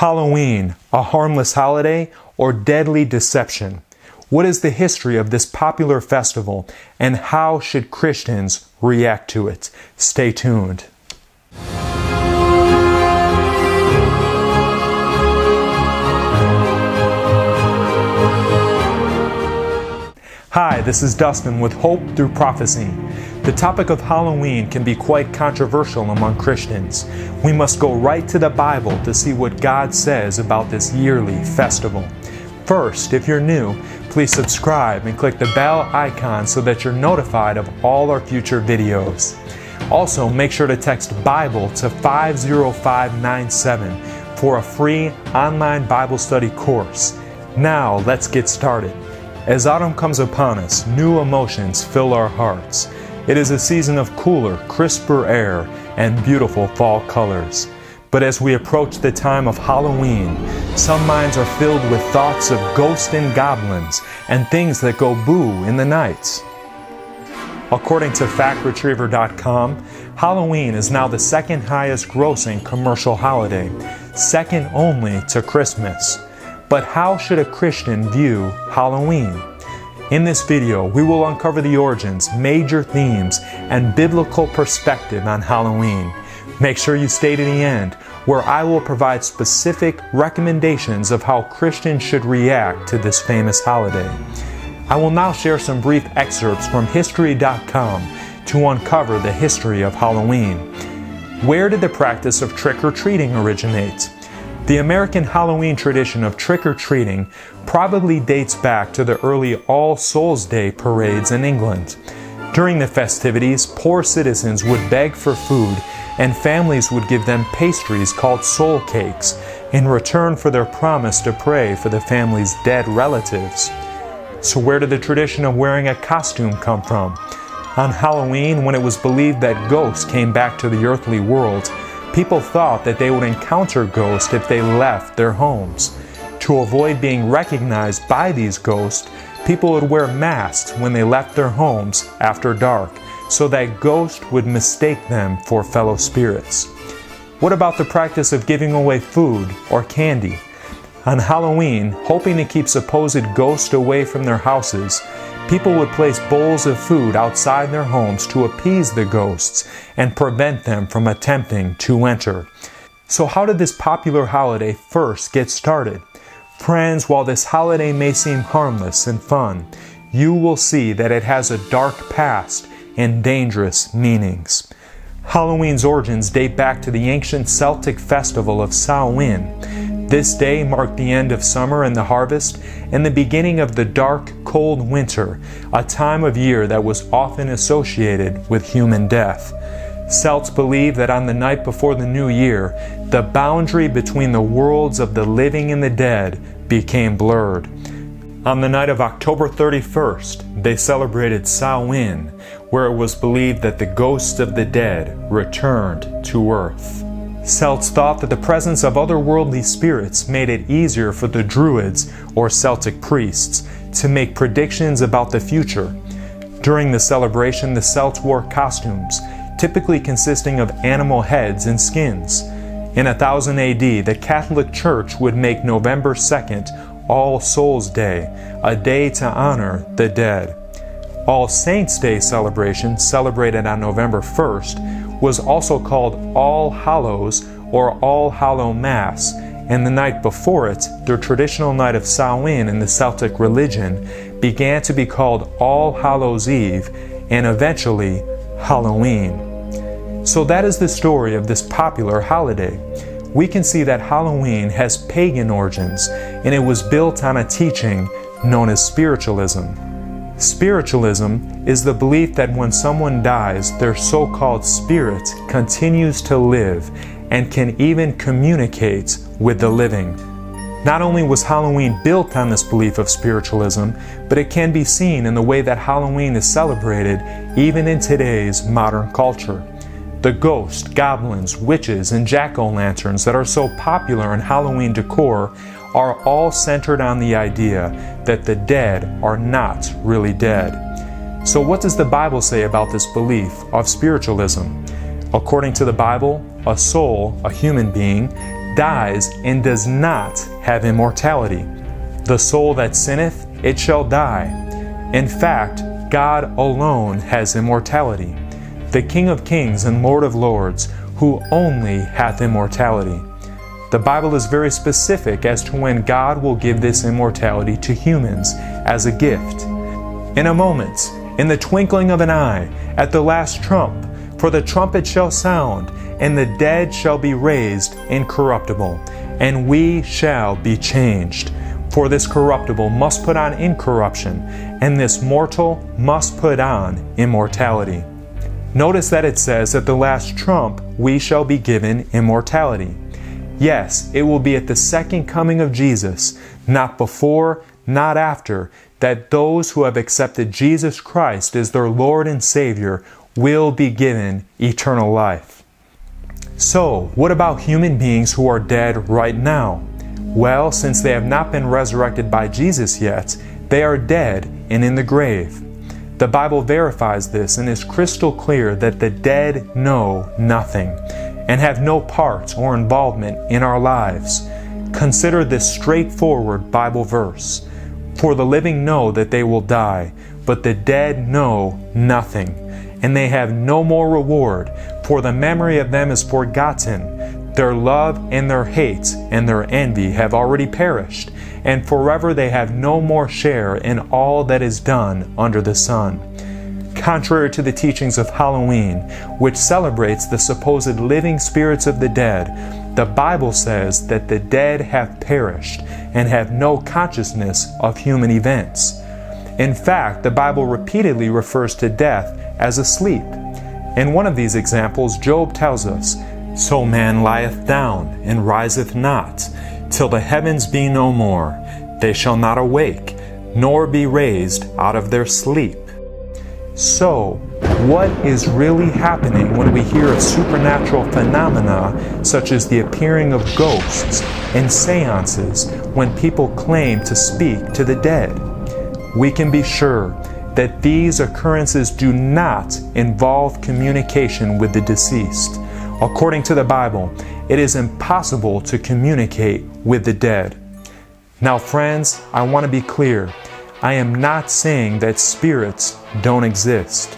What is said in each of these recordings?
Halloween, a harmless holiday or deadly deception? What is the history of this popular festival and how should Christians react to it? Stay tuned. Hi, this is Dustin with Hope Through Prophecy. The topic of Halloween can be quite controversial among Christians. We must go right to the Bible to see what God says about this yearly festival. First, if you're new, please subscribe and click the bell icon so that you're notified of all our future videos. Also, make sure to text Bible to 50597 for a free online Bible study course. Now, let's get started. As autumn comes upon us, new emotions fill our hearts. It is a season of cooler, crisper air and beautiful fall colors. But as we approach the time of Halloween, some minds are filled with thoughts of ghosts and goblins and things that go boo in the nights. According to FactRetriever.com, Halloween is now the second highest grossing commercial holiday, second only to Christmas. But how should a Christian view Halloween? In this video, we will uncover the origins, major themes, and biblical perspective on Halloween. Make sure you stay to the end, where I will provide specific recommendations of how Christians should react to this famous holiday. I will now share some brief excerpts from History.com to uncover the history of Halloween. Where did the practice of trick or treating originate? The American Halloween tradition of trick or treating probably dates back to the early All Souls Day parades in England. During the festivities, poor citizens would beg for food and families would give them pastries called soul cakes in return for their promise to pray for the family's dead relatives. So, where did the tradition of wearing a costume come from? On Halloween, when it was believed that ghosts came back to the earthly world, People thought that they would encounter ghosts if they left their homes. To avoid being recognized by these ghosts, people would wear masks when they left their homes after dark so that ghosts would mistake them for fellow spirits. What about the practice of giving away food or candy? On Halloween, hoping to keep supposed ghosts away from their houses, people would place bowls of food outside their homes to appease the ghosts and prevent them from attempting to enter. So, how did this popular holiday first get started? Friends, while this holiday may seem harmless and fun, you will see that it has a dark past and dangerous meanings. Halloween's origins date back to the ancient Celtic festival of Samhain. This day marked the end of summer and the harvest, and the beginning of the dark, cold winter, a time of year that was often associated with human death. Celts believe that on the night before the new year, the boundary between the worlds of the living and the dead became blurred. On the night of October 31st, they celebrated Samhain, where it was believed that the ghosts of the dead returned to earth. Celts thought that the presence of otherworldly spirits made it easier for the Druids, or Celtic priests, to make predictions about the future. During the celebration, the Celts wore costumes, typically consisting of animal heads and skins. In 1000 AD, the Catholic Church would make November 2nd All Souls Day, a day to honor the dead. All Saints' Day celebration, celebrated on November 1st, was also called All Hallows or All Hallow Mass, and the night before it, their traditional night of Samhain in the Celtic religion, began to be called All Hallows Eve and eventually Halloween. So that is the story of this popular holiday. We can see that Halloween has pagan origins and it was built on a teaching known as spiritualism. Spiritualism is the belief that when someone dies, their so called spirit continues to live and can even communicate with the living. Not only was Halloween built on this belief of spiritualism, but it can be seen in the way that Halloween is celebrated even in today's modern culture. The ghosts, goblins, witches, and jack o' lanterns that are so popular in Halloween decor are all centered on the idea that the dead are not really dead. So, what does the Bible say about this belief of spiritualism? According to the Bible, a soul, a human being, dies and does not have immortality. The soul that sinneth, it shall die. In fact, God alone has immortality, the King of kings and Lord of lords, who only hath immortality. The Bible is very specific as to when God will give this immortality to humans as a gift. In a moment, in the twinkling of an eye, at the last trump, for the trumpet shall sound, and the dead shall be raised incorruptible, and we shall be changed. For this corruptible must put on incorruption, and this mortal must put on immortality. Notice that it says at the last trump we shall be given immortality. Yes, it will be at the second coming of Jesus, not before, not after, that those who have accepted Jesus Christ as their Lord and Savior will be given eternal life. So, what about human beings who are dead right now? Well, since they have not been resurrected by Jesus yet, they are dead and in the grave. The Bible verifies this and is crystal clear that the dead know nothing and have no part or involvement in our lives. Consider this straightforward Bible verse For the living know that they will die, but the dead know nothing and they have no more reward, for the memory of them is forgotten. Their love and their hate and their envy have already perished, and forever they have no more share in all that is done under the sun. Contrary to the teachings of Halloween, which celebrates the supposed living spirits of the dead, the Bible says that the dead have perished and have no consciousness of human events. In fact, the Bible repeatedly refers to death as a sleep. In one of these examples, Job tells us, So man lieth down and riseth not, till the heavens be no more. They shall not awake, nor be raised out of their sleep. So, what is really happening when we hear of supernatural phenomena such as the appearing of ghosts and seances when people claim to speak to the dead? We can be sure that these occurrences do not involve communication with the deceased. According to the Bible, it is impossible to communicate with the dead. Now, friends, I want to be clear. I am not saying that spirits don't exist.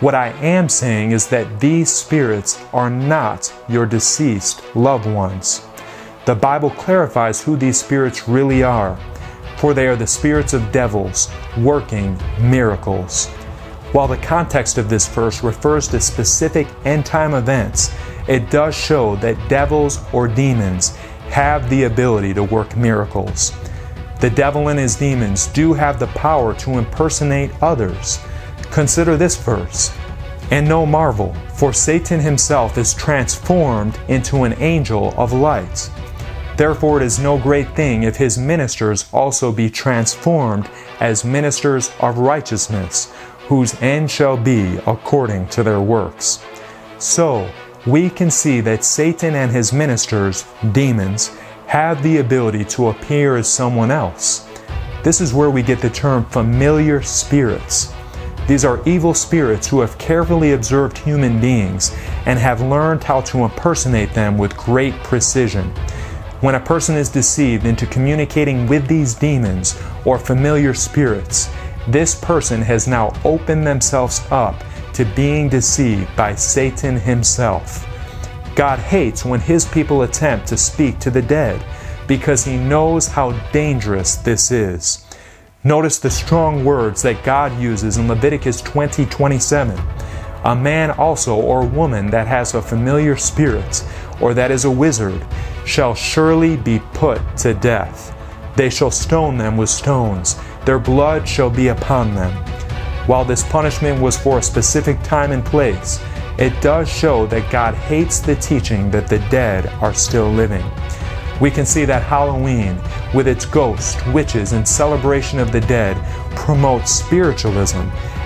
What I am saying is that these spirits are not your deceased loved ones. The Bible clarifies who these spirits really are for they are the spirits of devils working miracles. While the context of this verse refers to specific end time events, it does show that devils or demons have the ability to work miracles. The devil and his demons do have the power to impersonate others. Consider this verse. And no marvel, for Satan himself is transformed into an angel of light. Therefore, it is no great thing if his ministers also be transformed as ministers of righteousness, whose end shall be according to their works. So, we can see that Satan and his ministers, demons, have the ability to appear as someone else. This is where we get the term familiar spirits. These are evil spirits who have carefully observed human beings and have learned how to impersonate them with great precision. When a person is deceived into communicating with these demons or familiar spirits, this person has now opened themselves up to being deceived by Satan himself. God hates when his people attempt to speak to the dead because he knows how dangerous this is. Notice the strong words that God uses in Leviticus 20 27. A man also or woman that has a familiar spirit or that is a wizard shall surely be put to death. They shall stone them with stones, their blood shall be upon them. While this punishment was for a specific time and place, it does show that God hates the teaching that the dead are still living. We can see that Halloween, with its ghosts, witches, and celebration of the dead, promotes spiritualism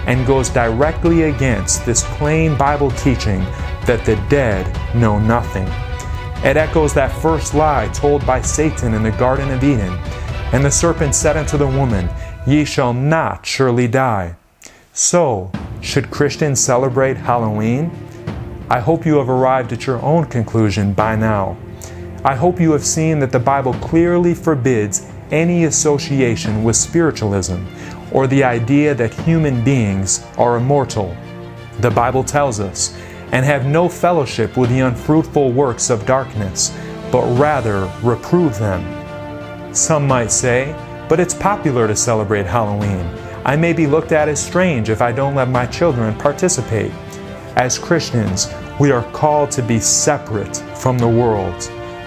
and goes directly against this plain Bible teaching that the dead know nothing. It echoes that first lie told by Satan in the Garden of Eden. And the serpent said unto the woman, Ye shall not surely die. So, should Christians celebrate Halloween? I hope you have arrived at your own conclusion by now. I hope you have seen that the Bible clearly forbids any association with spiritualism or the idea that human beings are immortal. The Bible tells us, and have no fellowship with the unfruitful works of darkness, but rather reprove them. Some might say, but it's popular to celebrate Halloween. I may be looked at as strange if I don't let my children participate. As Christians, we are called to be separate from the world.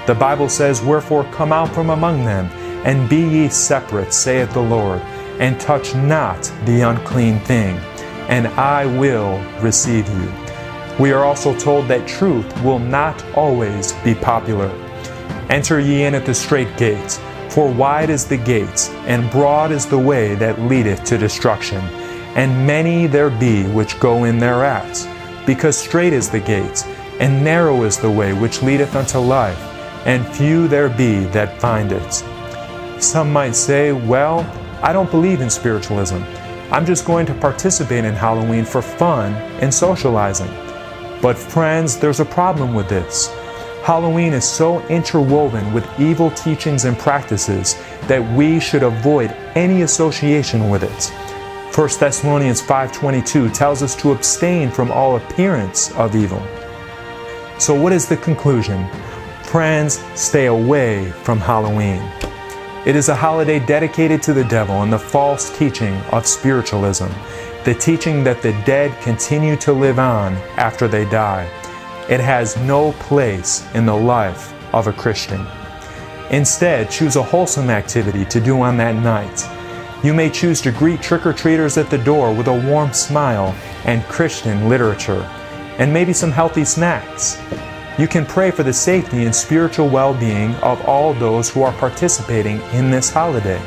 The Bible says, Wherefore come out from among them, and be ye separate, saith the Lord, and touch not the unclean thing, and I will receive you. We are also told that truth will not always be popular. Enter ye in at the strait gate, for wide is the gate, and broad is the way that leadeth to destruction, and many there be which go in thereat. Because strait is the gate, and narrow is the way which leadeth unto life, and few there be that find it. Some might say, Well, I don't believe in spiritualism. I'm just going to participate in Halloween for fun and socializing. But, friends, there's a problem with this. Halloween is so interwoven with evil teachings and practices that we should avoid any association with it. 1 Thessalonians 5:22 tells us to abstain from all appearance of evil. So what is the conclusion? Friends, stay away from Halloween. It is a holiday dedicated to the devil and the false teaching of spiritualism, the teaching that the dead continue to live on after they die. It has no place in the life of a Christian. Instead, choose a wholesome activity to do on that night. You may choose to greet trick or treaters at the door with a warm smile and Christian literature, and maybe some healthy snacks. You can pray for the safety and spiritual well being of all those who are participating in this holiday.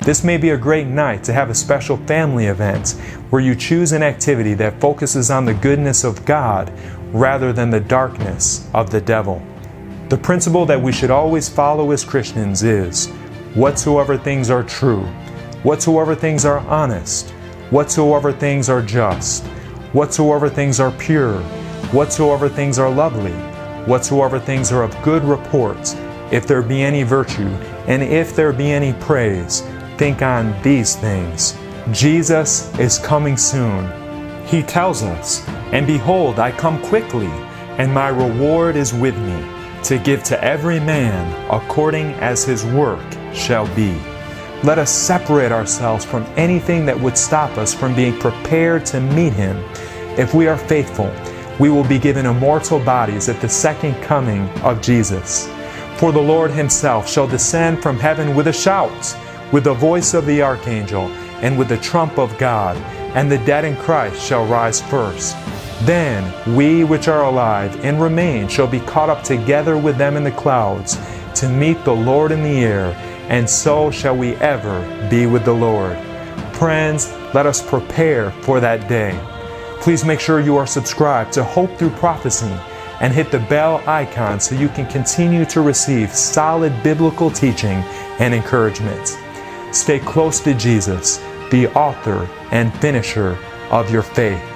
This may be a great night to have a special family event where you choose an activity that focuses on the goodness of God rather than the darkness of the devil. The principle that we should always follow as Christians is whatsoever things are true, whatsoever things are honest, whatsoever things are just, whatsoever things are pure, whatsoever things are lovely, whatsoever things are of good report, if there be any virtue, and if there be any praise, think on these things. Jesus is coming soon. He tells us, And behold, I come quickly, and my reward is with me, to give to every man according as his work shall be. Let us separate ourselves from anything that would stop us from being prepared to meet him. If we are faithful, we will be given immortal bodies at the second coming of Jesus. For the Lord himself shall descend from heaven with a shout, with the voice of the archangel, and with the trump of God, and the dead in Christ shall rise first. Then we which are alive and remain shall be caught up together with them in the clouds to meet the Lord in the air and so shall we ever be with the Lord. Friends, let us prepare for that day. Please make sure you are subscribed to Hope Through Prophecy and hit the bell icon so you can continue to receive solid biblical teaching and encouragement. Stay close to Jesus, the author and finisher of your faith.